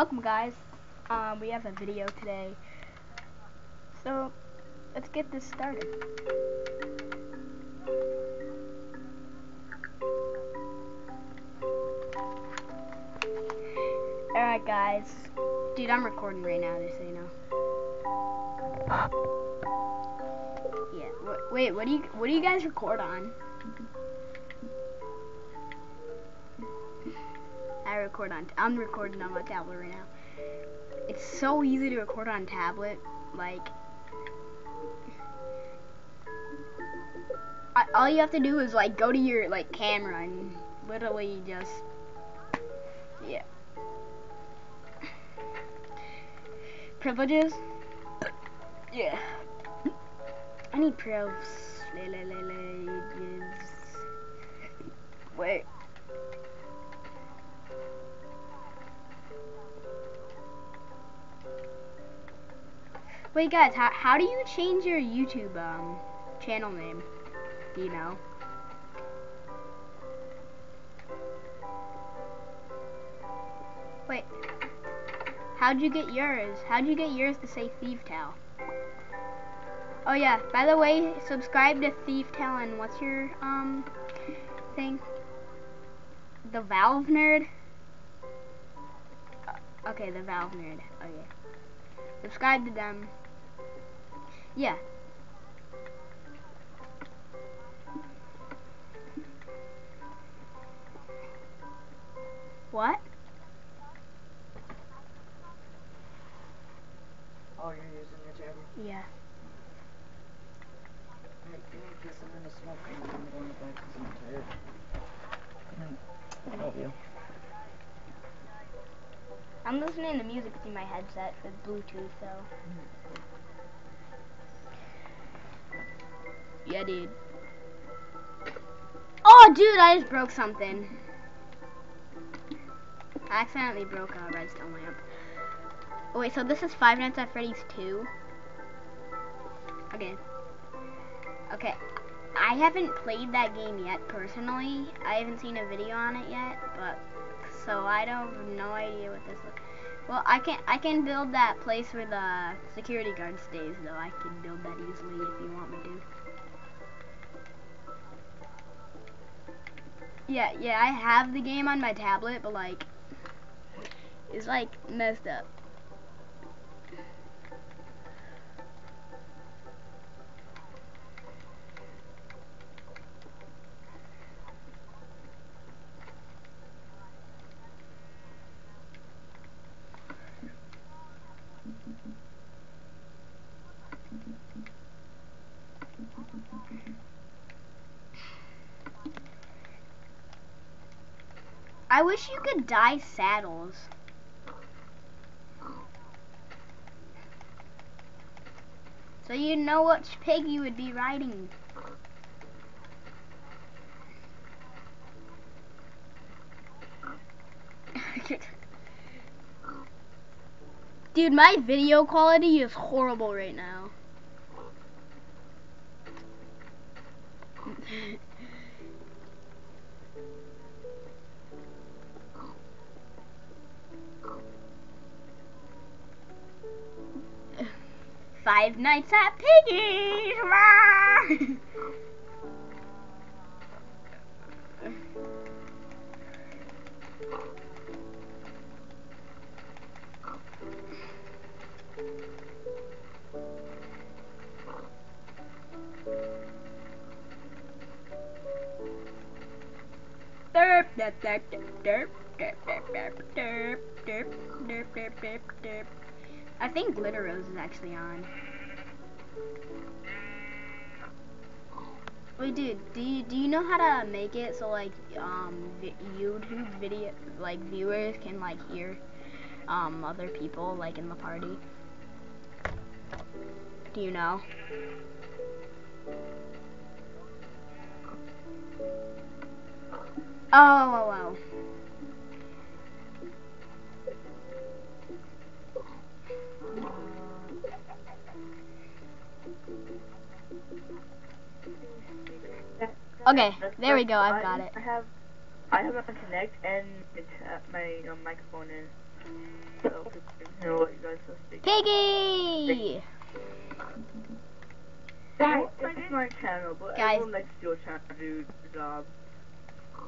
Welcome guys. Um, we have a video today. So, let's get this started. Alright guys. Dude, I'm recording right now, just so you know. Yeah, wait, what do you, what do you guys record on? Record on, I'm recording on my tablet right now. It's so easy to record on tablet, like, I, all you have to do is like go to your like camera and literally just, yeah. Privileges? Yeah. I need privileges. Wait. Wait, guys, how, how do you change your YouTube um channel name? Do you know? Wait. How'd you get yours? How'd you get yours to say Thief Tale? Oh yeah, by the way, subscribe to Thief Tale and what's your um thing? The Valve Nerd? Uh, okay, the Valve Nerd. Okay. Subscribe to them. Yeah. What? Oh, you're using your tablet? Yeah. Alright, give me this, I'm gonna smoke and I'm going to bed because I'm tired. Mm. I love you. I'm listening to music through my headset with Bluetooth, so. Mm. Yeah, dude. Oh, dude, I just broke something. I accidentally broke a redstone lamp. Oh, wait, so this is Five Nights at Freddy's 2? Okay. Okay. I haven't played that game yet, personally. I haven't seen a video on it yet, but so I don't have no idea what this looks. Well, I can I can build that place where the security guard stays, though. I can build that easily if you want me to. Yeah, yeah, I have the game on my tablet, but like, it's like messed up. I wish you could dye saddles. So you know which pig you would be riding. Dude, my video quality is horrible right now. I think Glitter Rose is actually on. Wait, dude, do you, do you know how to make it so like um YouTube video like viewers can like hear um other people like in the party? Do you know? Oh, oh, oh. Okay, there we go. I've got it. I have, I have it Connect and it's uh, my uh, microphone is So, you know what you guys are speaking. Piggy! Guys, my channel, but Guys. everyone likes your channel to job.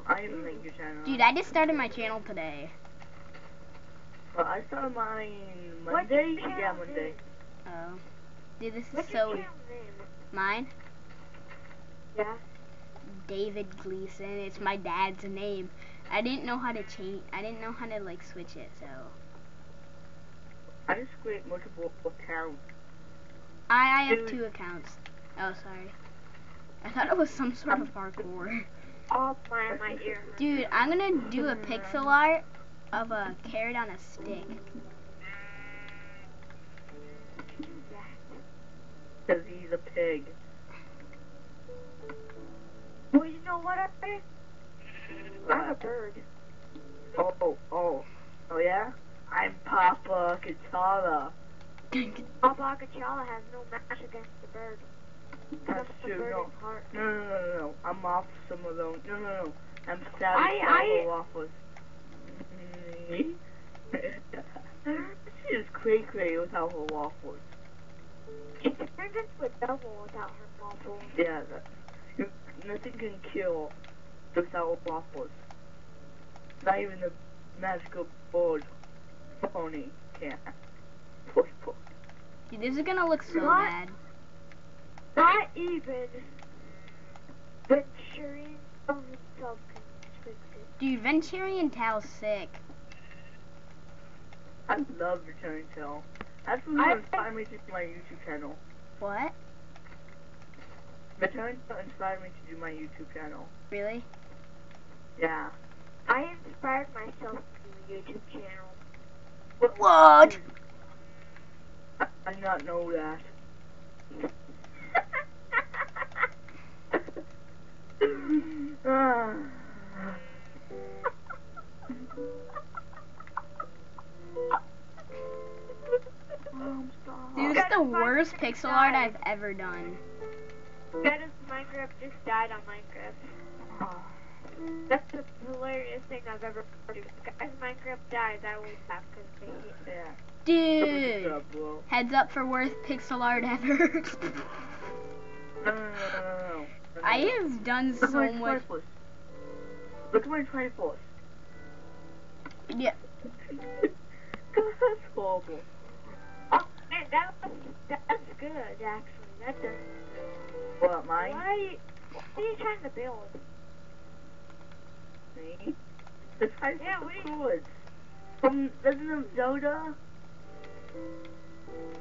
I didn't make your channel. Dude, I just started my channel today. But I started mine Monday. Yeah. Monday. Oh. Dude, this is What's so your name? mine. Yeah. David Gleason. It's my dad's name. I didn't know how to change. I didn't know how to like switch it, so I just create multiple accounts. I I have two accounts. Oh, sorry. I thought it was some sort of parkour. Oh my my ear. Dude, I'm gonna do a pixel art of a carrot on a stick. Because he's a pig. Well, you know what I think? I'm a bird. Oh, oh, oh. Oh, yeah? I'm Papa Katara. Papa Kachala has no match against the bird. That's true, no. No, no, no, no, no. I'm off some of them. No, no, no. I'm sad I- I- waffles. she is cray cray without her waffles. She turns into a devil without her waffle. Yeah, that, you, nothing can kill without waffles. Not even the magical bird pony can. Push, push. Dude, this is gonna look so What? bad. Not even Venturian of himself can fix it. Dude, Venturian Tale's sick. I love Venturian Tale. That's what I- me to my YouTube channel. What? Venturian Tale inspired me to do my YouTube channel. Really? Yeah. I inspired myself to do a YouTube channel. What? I, I not know that. Dude, this is the worst pixel art I've ever done. Dennis Minecraft just died on Minecraft. Ah. That's the hilarious thing I've ever produced. Guys, Minecraft dies, I will laugh because they hate Yeah. Dude, What's up, bro? heads up for worst pixel art ever. No. I have done Look so my much. triples. Look at my triples. Yeah. That's horrible. Oh, man, that was, that's good, actually. That does. What, mine? Why, what are you trying to build? Me? The type Yeah, of what do you- chords. From Legend of Zelda?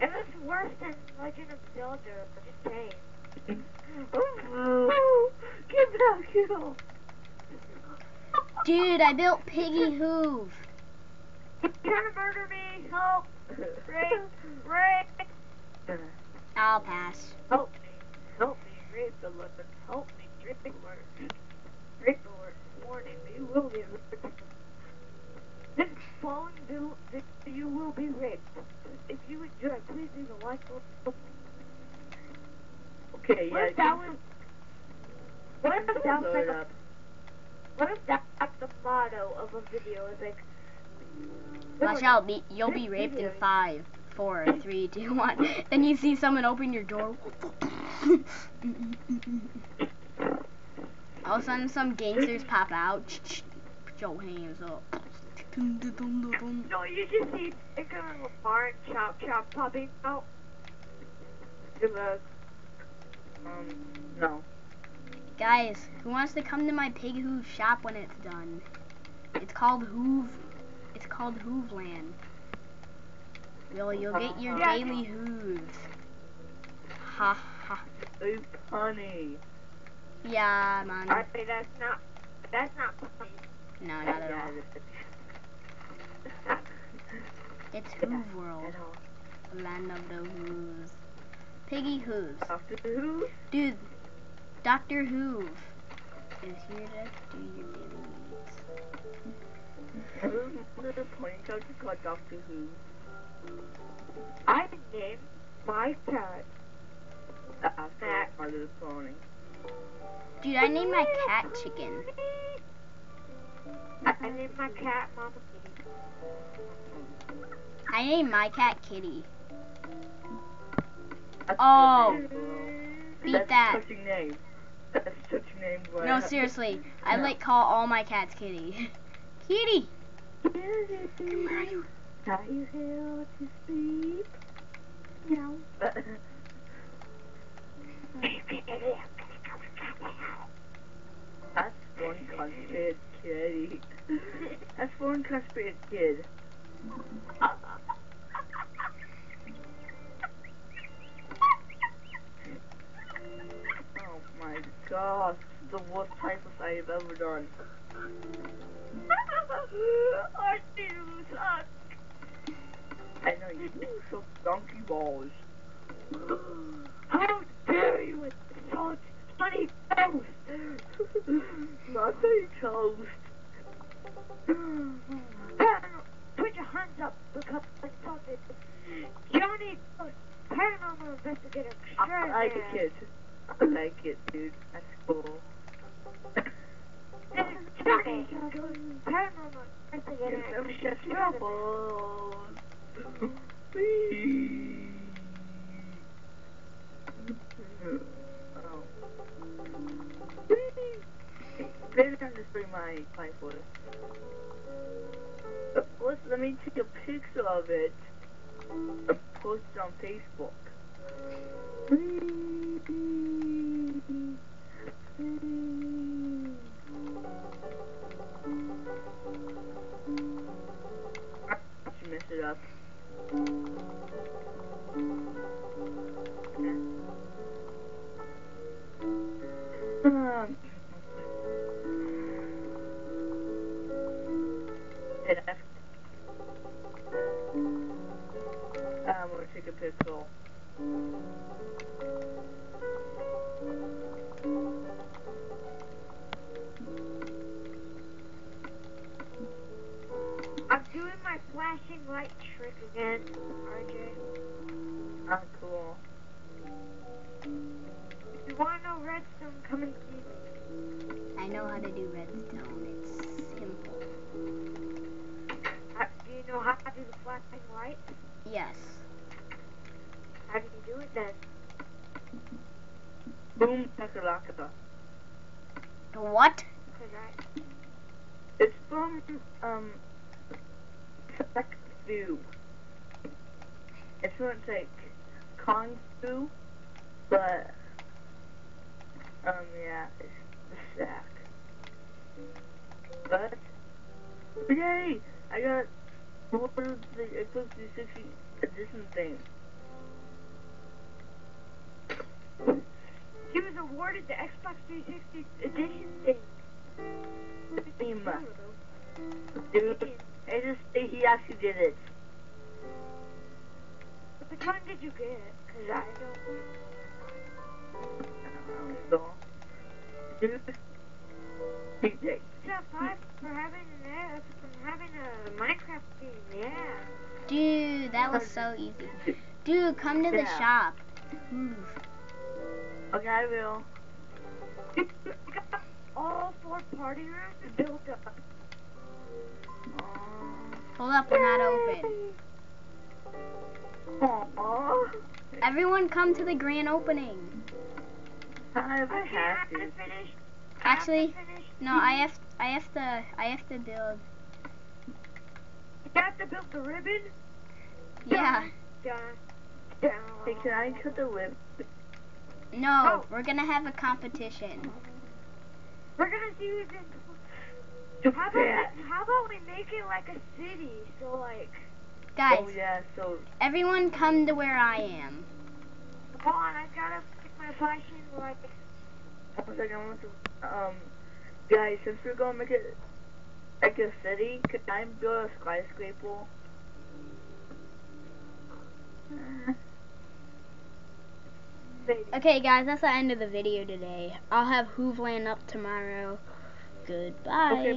It was worse than Legend of Zelda, but just saying. oh, get back here. Dude, I built Piggy Hoove. You're trying to murder me? Help! Rick! Rick! I'll pass. Help me. Help the Lord. Help me, rape the Lord. Rape the Lord. Warning, you will be raped. This following bill, this, you will be raped. If you enjoy, please leave a like or Okay, What yeah. if that was, what if that was like a, what if that's the motto of a video? It's like, Watch out, be, you'll be raped in five, four, three, two, one. Then you see someone open your door. All of a sudden, some gangsters pop out. Put your hands up. No, you just see a guy in a bar chop chop popping out. Um, no. Guys, who wants to come to my pig hoof shop when it's done? It's called Hoove. It's called Hooveland. You'll you'll get your Yeah. daily hooves. Ha ha. It's funny. Yeah, man. I say that's not, that's not funny. No, not at all. It's Hoove World, all. land of the hooves. Piggy hooves. Doctor Who? Dude, Doctor Hoove is here to do your daily needs. Who's the pony character called Doctor Who? I named my cat. After Matt. My Little Pony. Dude, I named my cat Chicken. I named my cat Mama Kitty. I named my cat Kitty. That's Oh. Beat That's that. a name. That's such a name. No, seriously. I No. like call all my cats Kitty. Kitty. Where Are you here to sleep? No. That's one constipated kid. That's one constipated kid. Oh my gosh, the worst typhus I have ever done. I do suck. I know you so donkey balls. How dare you insult funny toast? Nothing toast. Paranormal, put your hands up because I insulted Johnny paranormal investigator I like extraordinaire. it. I like it, dude. That's cool. Johnny paranormal investigator Give them shit extraordinaire. Foot. Let me take a picture of it and post it on Facebook. It up. Hit F. I'm gonna take a picture. I'm doing my flashing light trick again, RJ. Ah, cool. If you want to know redstone, come and see me. I know how to do redstone. It's simple. Uh, do you know how to do the flashing light? Yes. How do you do it then? Boom, takalaka. What? Cause I, It's from, um, Sec Fu. It's from, like, Kung Fu, but, um, yeah, it's the sack. But, yay! I got one of the Xbox 360 edition thing. he was awarded the Xbox 360 edition thing. I don't. Dude, I just say he actually did it. Which one did you get? Cause I don't. Um, so, dude, he did. Step five for having an uh, from having a Minecraft game. Yeah. Dude, that was so easy. Dude, come to the shop. Move. Okay, I will. All four party rooms built up. Hold up, we're not open. Aww. Everyone come to the grand opening. I have Okay, I have to cactus. finish. Actually, I have to finish. No, I have I have to I have to build. You have to build the ribbon. Yeah. Dun, dun. Hey, can I cut the lip? No, we're gonna have a competition. We're gonna see who's in. How about, fat. we, how about we make it like a city? So like, Guys, Oh yeah, so everyone come to where I am. hold on, I gotta pick my flashing light. one second, I want to, um, guys, since we're gonna make it like a city, could I build a skyscraper? Okay, guys, that's the end of the video today. I'll have Hooveland up tomorrow. Goodbye. Okay,